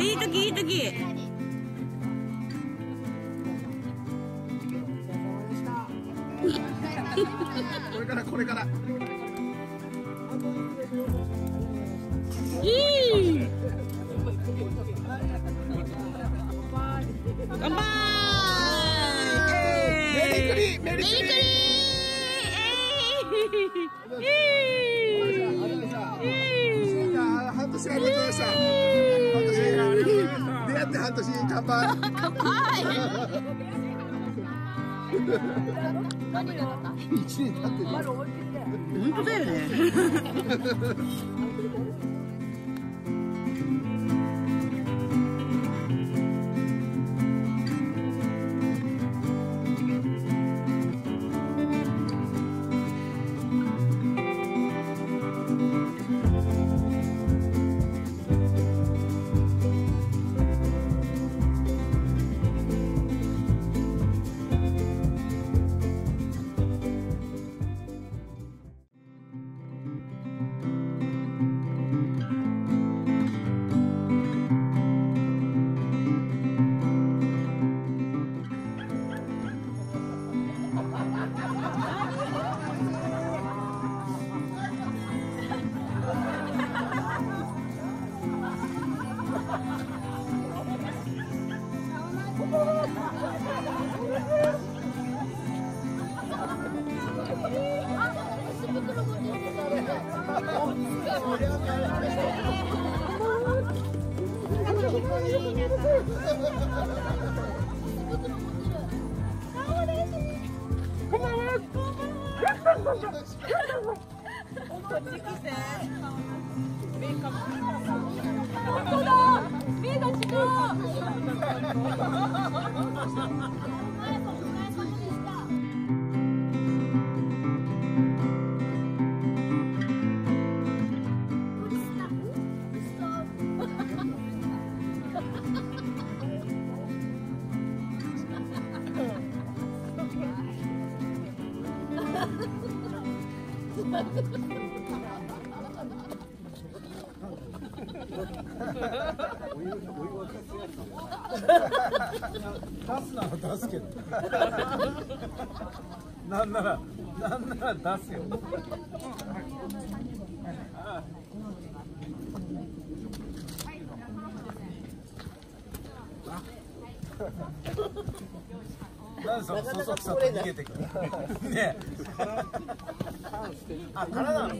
いい時いい時。これからこれから。年経ってる。本当だよね。ならなんなら出すよ。なんでそそくさと逃げてくる。ねあ殻なの。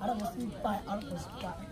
あれも失敗、あれも失敗。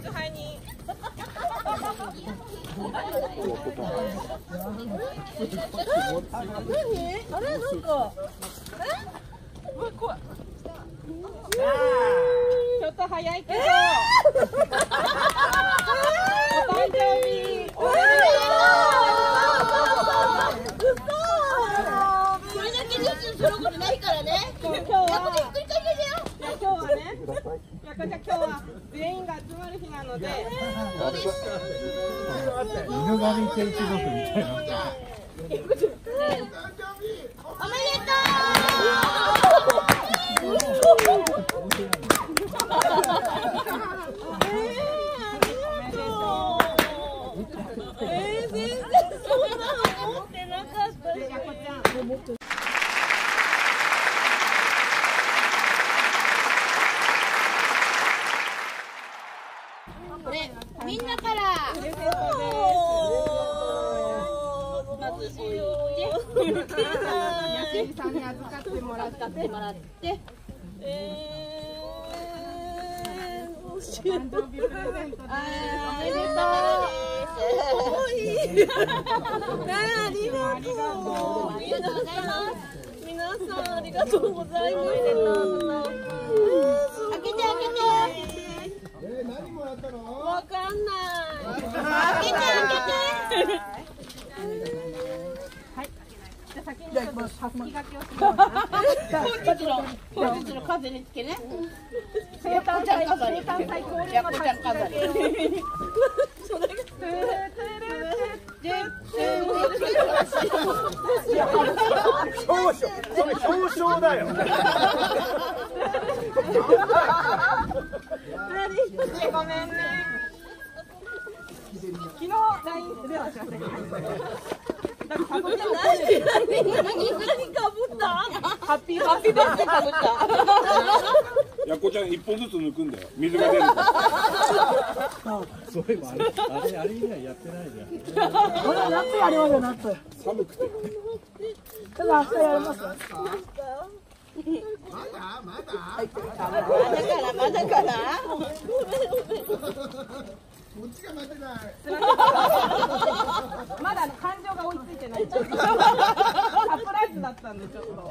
ちょっと早いけど、誕生日おめでこれだけずつすることないからねとう今日はひっくり返してよいや今日はねいやこれじゃ今日は全員が集まる日なので。犬神定一族みたいなおめでとえー、全然そんな思ってなかったじゃあこっちゃんこれみんなからプレゼントですまず置いてやすりさんに預かってもらって使ってもらってえー、どうしよう誕生日プレゼントですおめでとう。かわいい。ありがとう。ありがとうございます。皆さんありがとうございます。開けて開けて。えー、何もらったのわかんない。開けて開けて。じゃあ先にちょっとたすき掛けをします本日の本日の風につけね。生誕祭生誕祭恒例のたすき掛けをそれが。表彰だよごめんね昨日 LINE ではしませんだってかぶって何何何かぶった？ハッピーハッピーバースデーかぶった。やっこちゃん一本ずつ抜くんだよ。水が出るから。そういえばあれあれあれ以来やってないじゃん。これ夏やりますよ、夏。寒くて。ただ明日やりますよ。まだまだまだかないまだ感情が追いついてないサプライズだったんでちょっと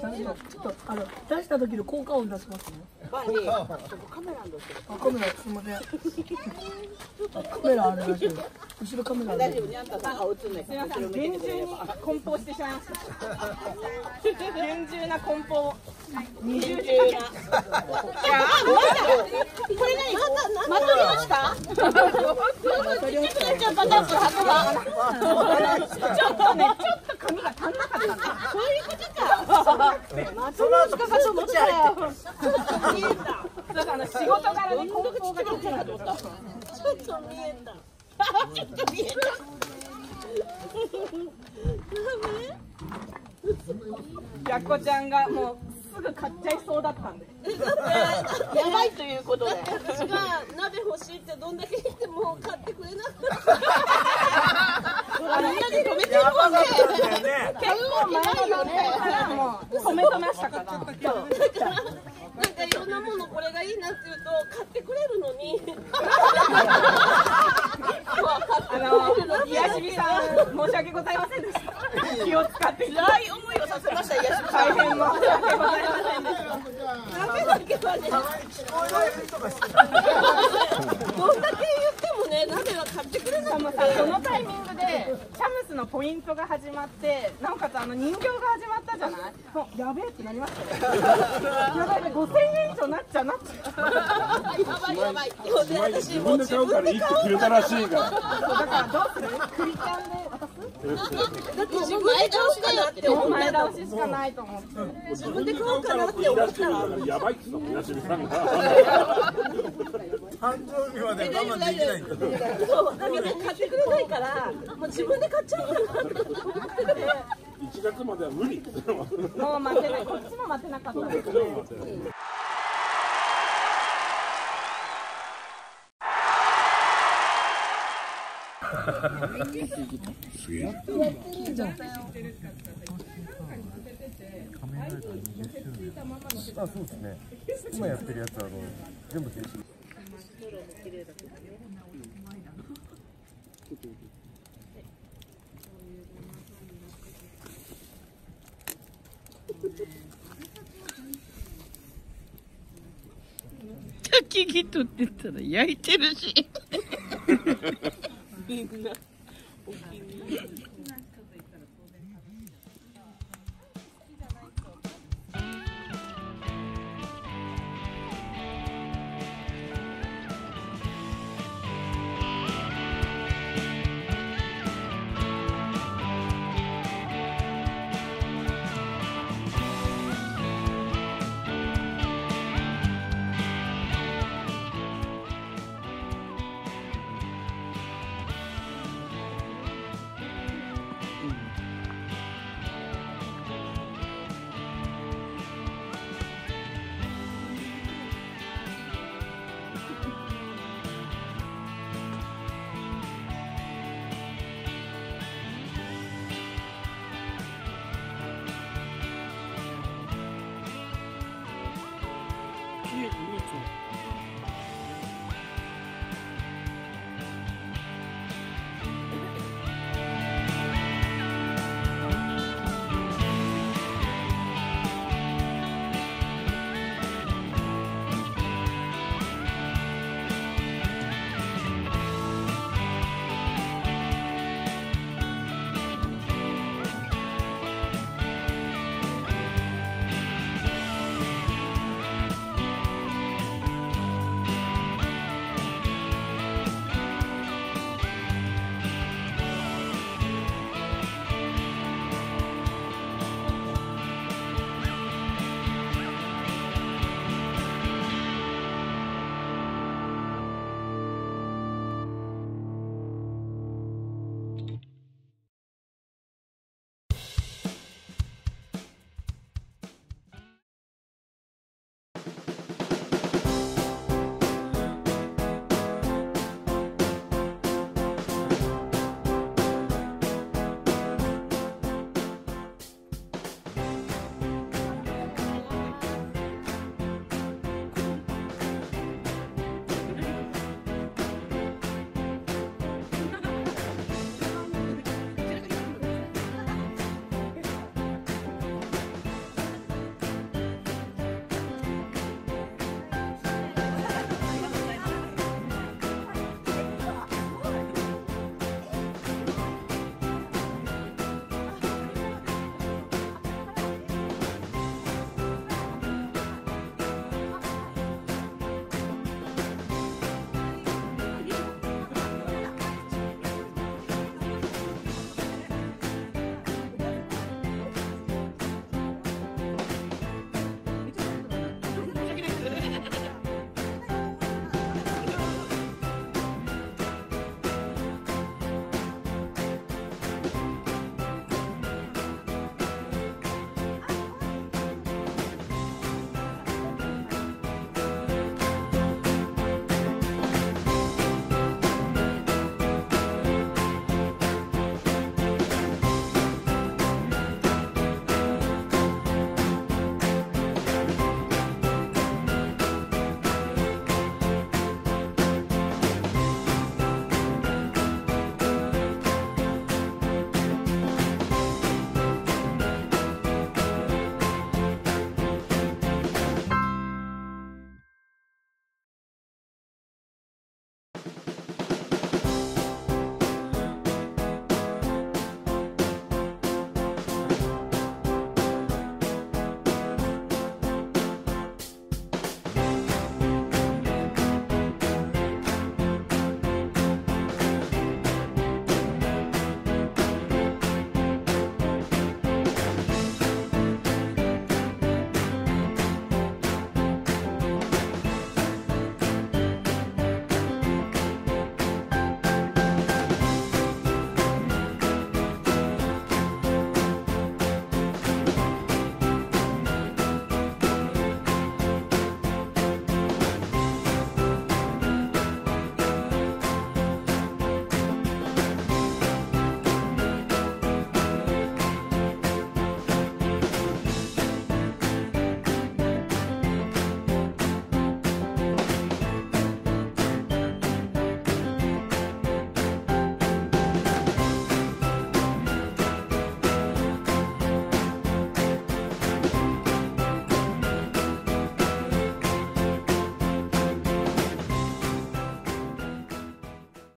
ちょっと、あの、出した時の効果音出しますね。あ、カメラ、すみません。あカメラあるらしい。後ろカメラある。すみません厳重に梱包してしまいました厳重な梱包。二重仕掛けこれ何？まとりました？ちっとねちょっと髪が足んなかったのそういうことか。まとりましたったよ。見えた。だから仕事柄に梱包がちょっと見えた。ちょっと見えた。ちょっと見えた。やっこちゃんがもうすぐ買っちゃいそうだったんで。やばいということで。私が鍋欲しいってどんだけ言っても買ってくれなかったみんなで止めてるもんね結構前の段階からもう。止めてましたからなんかいろんなものこれがいいなって言うと買ってくれるのにあの癒しみさん申し訳ございませんでした。気を使って。辛い思いをさせました癒し大変申し訳ございませんでした。鍋だけはねどんだけ言ってもね鍋は買ってくれなしかもくてさこのタイミングでシャムスのポイントが始まってなおかつあの人形が始まったじゃない？もうやべえってなりましたよ。やばいね5000円以上なっちゃうなっちゃうやばいやばいで私う分で買うからいいって決めたらしいが。だからどうする？クリちゃんで渡す？だって自分前倒しかなって思っ前た倒ししかないと思って。自分で買おうかなって思ったら。やばいって言ったもんやしみさんが 誕生日まで我慢できないんだそうだけど買ってくれないからもう自分で買っちゃうかなって思ってて1月までは無理もう待てないこっちも待てなかったですねあそうですね。今やってるやつはあの全部停止。焚き木とってったら焼いてるし。みんな